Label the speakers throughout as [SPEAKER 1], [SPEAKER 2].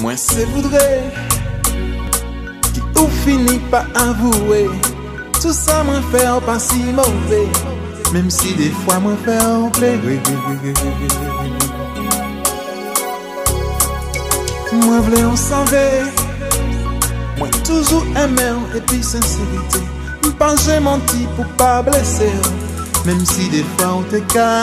[SPEAKER 1] Moi c'est voudrais Qui ou finit pas avouer. Tout ça m'en fait pas si mauvais. Même si des fois m'en fait en plaît Moi voulais on savait. Moi toujours aimer et puis sincérité. Pas j'ai menti pour pas blesser. Même si des fois on t'est qu'à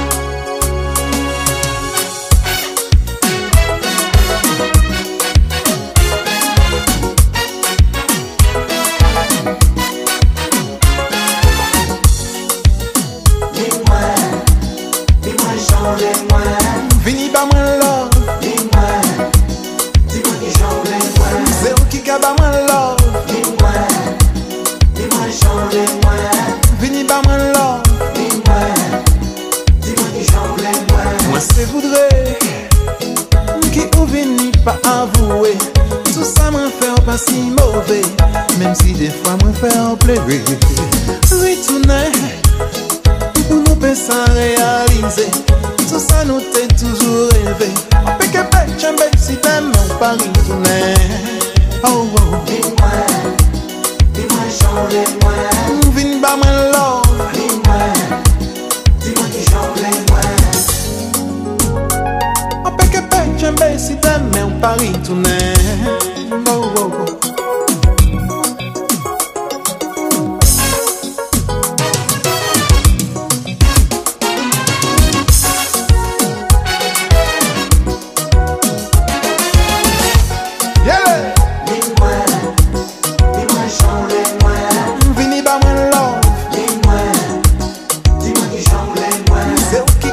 [SPEAKER 1] mwen fè ou pa si mauvais Même si fois mwen fè ou pleve Ritounen Pou nou pe sa realize Tout sa nou te toujou An peke pe chembe si tem ou pa ritounen